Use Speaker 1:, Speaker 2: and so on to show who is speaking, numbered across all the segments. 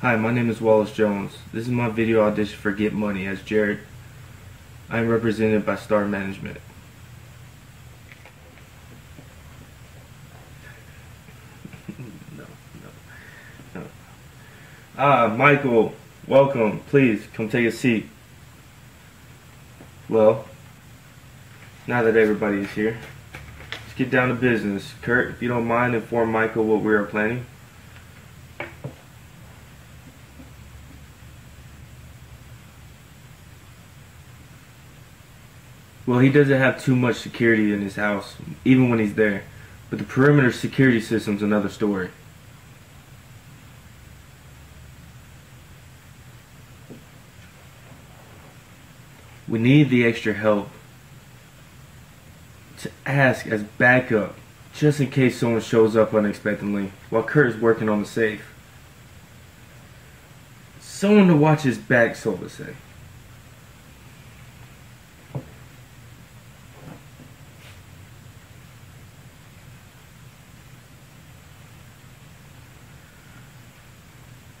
Speaker 1: Hi, my name is Wallace Jones. This is my video audition for Get Money as Jared. I am represented by Star Management. no, no, no. Ah, Michael, welcome. Please come take a seat. Well, now that everybody is here, let's get down to business. Kurt, if you don't mind, inform Michael what we are planning. Well, he doesn't have too much security in his house, even when he's there. But the perimeter security system's another story. We need the extra help to ask as backup, just in case someone shows up unexpectedly while Kurt is working on the safe. Someone to watch his back, so to say.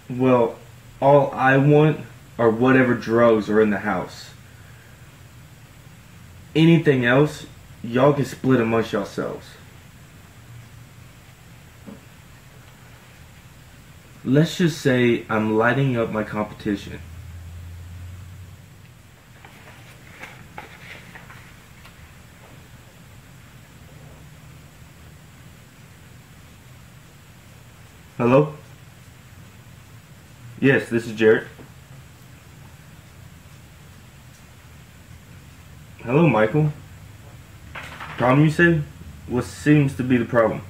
Speaker 1: Well, all I want are whatever drugs are in the house. Anything else, y'all can split amongst yourselves. Let's just say I'm lighting up my competition. Hello? Yes, this is Jared. Hello, Michael. Problem you say? What seems to be the problem?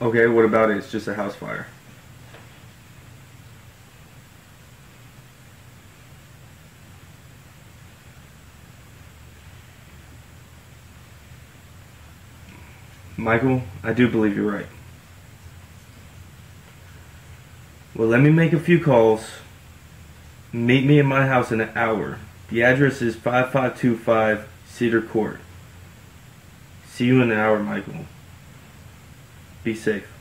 Speaker 1: Okay, what about it? It's just a house fire. Michael, I do believe you're right. Well, let me make a few calls. Meet me in my house in an hour. The address is 5525 Cedar Court. See you in an hour, Michael. Be safe.